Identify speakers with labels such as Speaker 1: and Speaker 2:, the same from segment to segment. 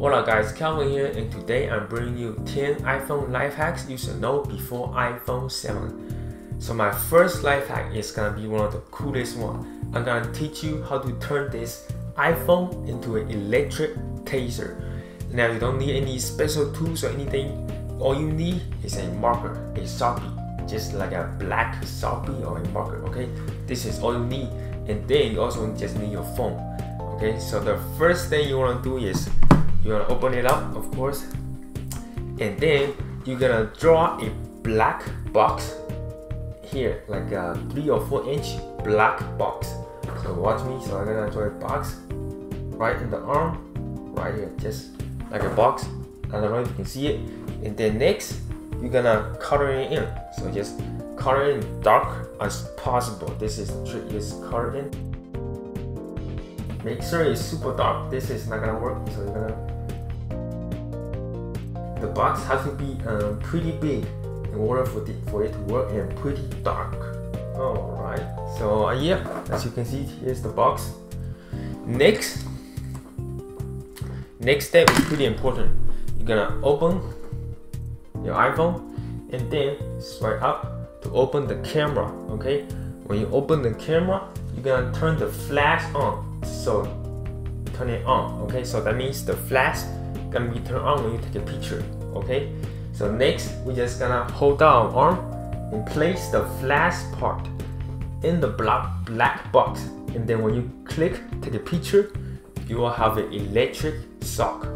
Speaker 1: Hola guys, Kelvin here and today I'm bringing you 10 iPhone life hacks you should know before iPhone 7. So my first life hack is gonna be one of the coolest one. I'm gonna teach you how to turn this iPhone into an electric taser. Now you don't need any special tools or anything. All you need is a marker, a Sharpie, just like a black Sharpie or a marker, okay? This is all you need. And then you also just need your phone. Okay, so the first thing you wanna do is you want to open it up of course. And then you're gonna draw a black box here like a three or four inch black box. So watch me so i'm gonna draw a box right in the arm right here just like a box. I don't know if you can see it. And then next you're gonna color it in. So just color it in dark as possible. This is the trick color in. Make sure it's super dark. This is not gonna work so you're gonna the box has to be um, pretty big in order for, the, for it to work and pretty dark. Alright, so uh, yeah, as you can see, here's the box. Next, next step is pretty important. You're gonna open your iPhone and then swipe up to open the camera, okay? When you open the camera, you're gonna turn the flash on. So turn it on, okay? So that means the flash gonna be turned on when you take a picture okay? So next we're just gonna hold down arm and place the flash part in the black black box. And then when you click take a picture you will have an electric shock.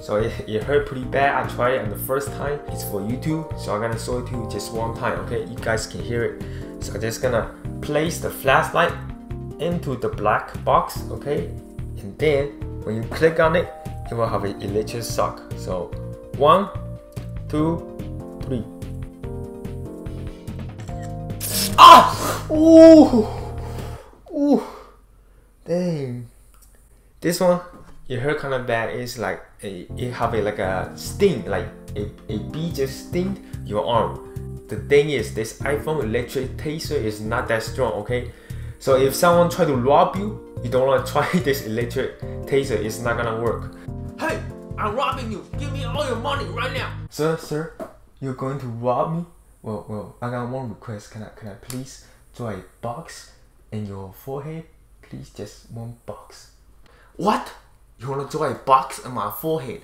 Speaker 1: So it, it hurt pretty bad. I tried it on the first time. It's for YouTube so I'm gonna show it to you just one time okay? You guys can hear it. So I'm just gonna place the flashlight into the black box okay? And then when you click on it it will have an electric shock. So one, two, three. Ah! Ooh! Ooh! Dang. This one, it hurt kind of bad. It's like a, it have a like a sting, like a, a bee just sting your arm. The thing is, this iPhone electric taser is not that strong, okay? So if someone try to rob you, you don't want to try this electric taser. It's not gonna work. Hey, I'm robbing you. Give me all your money right now. Sir, sir, you're going to rob me? Well, well, I got one request. Can I, can I please draw a box in your forehead? Please, just one box. What? You want to draw a box in my forehead?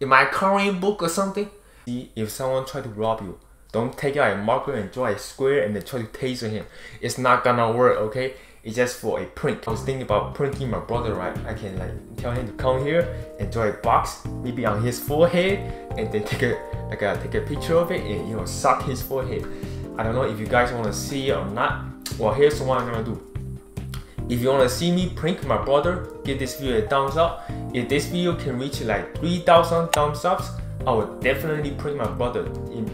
Speaker 1: In my coloring book or something? See, if someone try to rob you, don't take out a marker and draw a square and then try to taser him. It's not gonna work, okay? It's just for a prank. I was thinking about pranking my brother, right? I can like tell him to come here and draw a box, maybe on his forehead, and then take a like a, take a picture of it and you know suck his forehead. I don't know if you guys want to see it or not. Well, here's what I'm gonna do. If you want to see me prank my brother, give this video a thumbs up. If this video can reach like 3,000 thumbs ups, I will definitely prank my brother. In,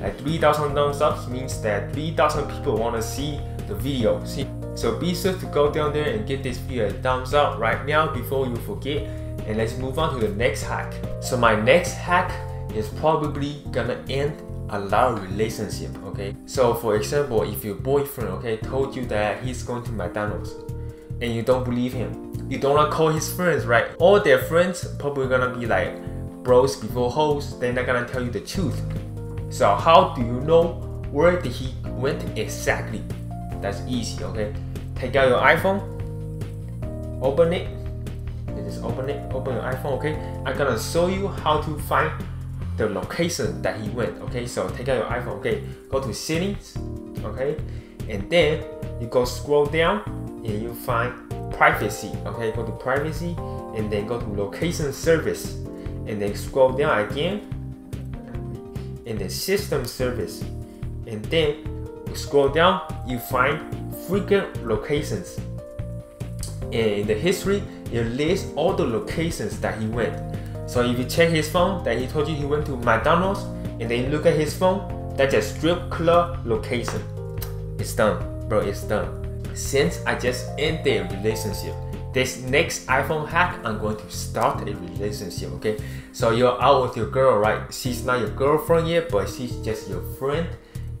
Speaker 1: Like 3,000 thumbs ups means that 3,000 people want to see the video. See, so be sure to go down there and give this video a thumbs up right now before you forget. And let's move on to the next hack. So my next hack is probably gonna end a lot of relationship, okay? So for example, if your boyfriend, okay, told you that he's going to McDonald's and you don't believe him, you don't wanna call his friends, right? All their friends probably gonna be like bros before hoes, they're not gonna tell you the truth. So how do you know where did he went exactly? That's easy, okay? Take out your iPhone, open it, and just open it, open your iPhone, okay? I'm gonna show you how to find the location that he went, okay? So take out your iPhone, okay? Go to settings, okay? And then you go scroll down and you find privacy, okay? Go to privacy and then go to location service and then scroll down again and then system service and then you scroll down you find frequent locations. And in the history it lists all the locations that he went. So if you check his phone that he told you he went to mcdonald's and then look at his phone that's a strip club location. It's done bro it's done. Since i just ended a relationship this next iPhone hack, I'm going to start a relationship, okay? So you're out with your girl, right? She's not your girlfriend yet, but she's just your friend,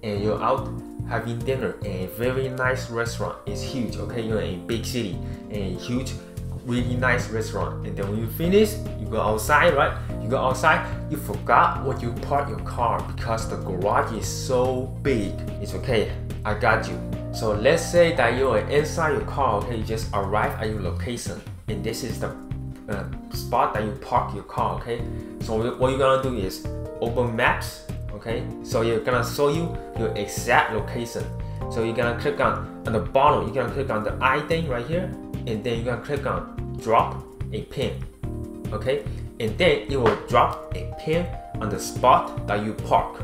Speaker 1: and you're out having dinner in a very nice restaurant. It's huge, okay? You're in a big city, and huge really nice restaurant. And then when you finish, you go outside, right? You go outside, you forgot where you park your car because the garage is so big. It's okay, I got you. So let's say that you're inside your car, okay? You just arrive at your location, and this is the uh, spot that you park your car, okay? So what you're gonna do is open maps, okay? So you're gonna show you your exact location. So you're gonna click on on the bottom, you're gonna click on the I thing right here, and then you're gonna click on drop a pin, okay? And then it will drop a pin on the spot that you park.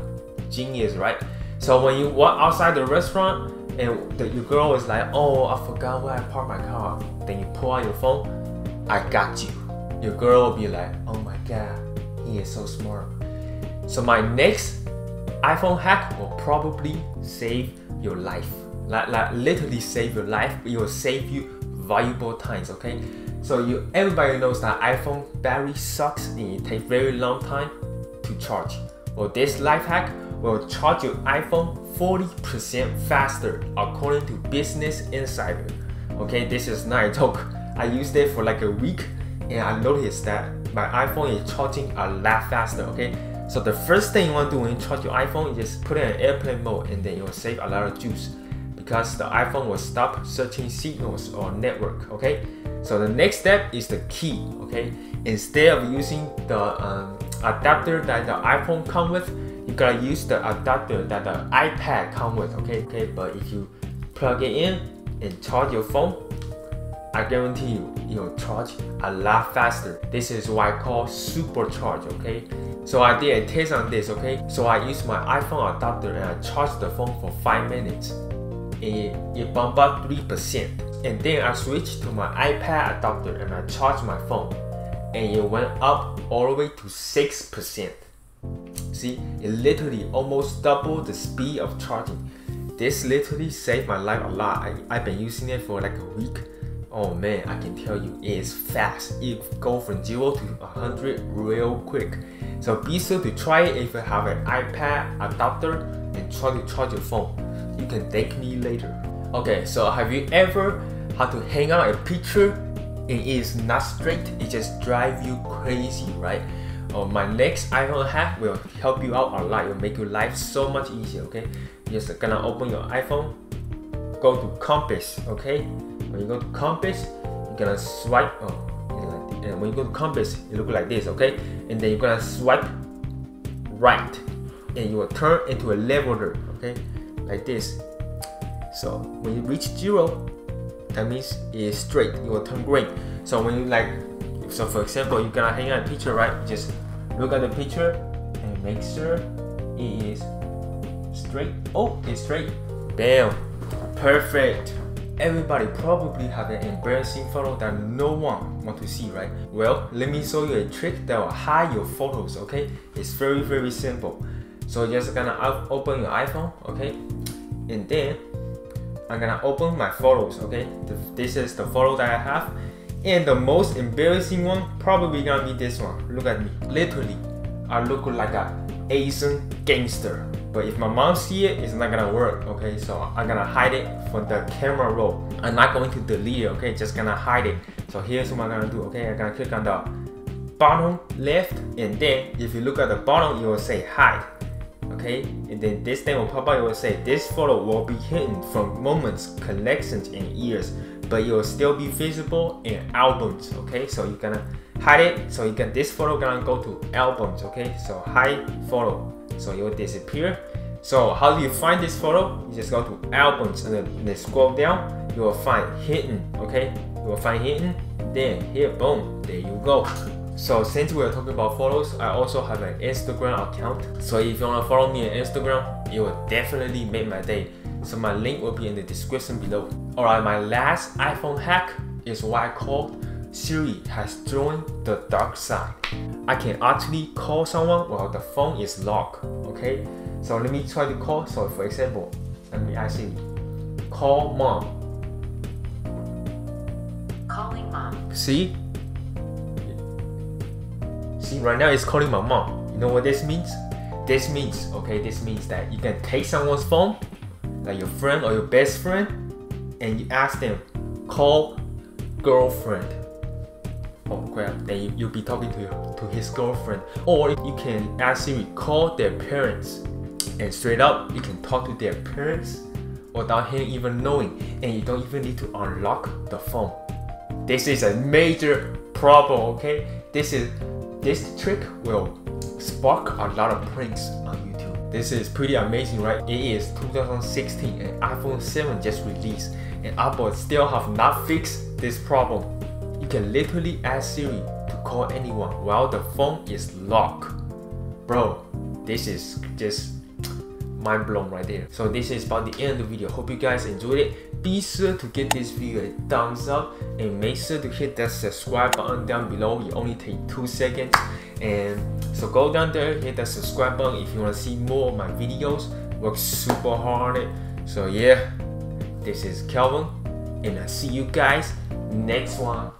Speaker 1: Genius, right? So when you walk outside the restaurant and the, your girl is like, oh, I forgot where I parked my car. Then you pull out your phone, I got you. Your girl will be like, oh my god, he is so smart. So my next iPhone hack will probably save your life. Like, like literally save your life. It will save you valuable times, okay? So you everybody knows that iPhone battery sucks and it takes very long time to charge. Well, this life hack will charge your iPhone 40% faster according to Business Insider. Okay, this is not a joke. I used it for like a week and I noticed that my iPhone is charging a lot faster. Okay, so the first thing you want to do when you charge your iPhone is put it in airplane mode and then you'll save a lot of juice because the iPhone will stop searching signals or network. Okay, so the next step is the key. Okay, instead of using the um, adapter that the iPhone come with, you gotta use the adapter that the iPad come with. Okay, okay, but if you plug it in and charge your phone, I guarantee you, it'll charge a lot faster. This is why I call supercharge, okay? So I did a test on this, okay? So I used my iPhone adapter and I charged the phone for 5 minutes. It, it bumped up 3%. And then I switched to my iPad adapter and I charged my phone. And it went up all the way to 6%. See, it literally almost doubled the speed of charging. This literally saved my life a lot. I, I've been using it for like a week oh man, I can tell you it is fast. It go from 0 to 100 real quick. So be sure to try it if you have an iPad adapter and try to charge your phone. You can thank me later. Okay, so have you ever had to hang out a picture and it is not straight? It just drive you crazy, right? Oh, my next iPhone hack will help you out a lot. It will make your life so much easier, okay? Just gonna open your iPhone, go to compass, okay? When you go to compass, you're gonna swipe. Oh, and when you go to compass, it look like this, okay? And then you're gonna swipe right, and you will turn into a leveler, okay? Like this. So when you reach zero, that means it's straight. You will turn green. So when you like, so for example, you're gonna hang out a picture, right? Just look at the picture and make sure it is straight. Oh, it's straight. Bam. Perfect. Everybody probably have an embarrassing photo that no one want to see, right? Well, let me show you a trick that will hide your photos, okay? It's very, very simple. So just gonna open your iPhone, okay? And then I'm gonna open my photos, okay? This is the photo that I have. And the most embarrassing one probably gonna be this one. Look at me. Literally, I look like a Asian gangster. But if my mom see it, it's not gonna work, okay? So I'm gonna hide it for the camera roll. I'm not going to delete it, okay? Just gonna hide it. So here's what I'm gonna do, okay? I'm gonna click on the bottom left, and then if you look at the bottom, it will say hide, okay? And then this thing will pop up, it will say this photo will be hidden from moments, collections, and years, but it will still be visible in albums, okay? So you're gonna hide it, so you can, this photo gonna go to albums, okay? So hide photo so it will disappear. So how do you find this photo? You just go to albums and then scroll down. You will find hidden. Okay, you will find hidden. Then here, boom, there you go. So since we're talking about photos, I also have an Instagram account. So if you wanna follow me on Instagram, it will definitely make my day. So my link will be in the description below. Alright, my last iPhone hack is what I call Siri has joined the dark side. I can actually call someone while the phone is locked. Okay, so let me try to call. So for example, let me ask Siri, call mom.
Speaker 2: Calling mom.
Speaker 1: See? See, right now it's calling my mom. You know what this means? This means, okay, this means that you can take someone's phone, like your friend or your best friend, and you ask them, call girlfriend then you, you'll be talking to, to his girlfriend. Or you can ask call their parents. And straight up, you can talk to their parents without him even knowing. And you don't even need to unlock the phone. This is a major problem, okay? This is this trick will spark a lot of pranks on YouTube. This is pretty amazing, right? It is 2016 and iPhone 7 just released and Apple still have not fixed this problem. You can literally ask Siri to call anyone while the phone is locked. Bro, this is just mind blown right there. So this is about the end of the video. Hope you guys enjoyed it. Be sure to give this video a thumbs up and make sure to hit that subscribe button down below. It only takes two seconds. And so go down there, hit that subscribe button if you want to see more of my videos. Work super hard on it. So yeah, this is Kelvin, and I see you guys next one.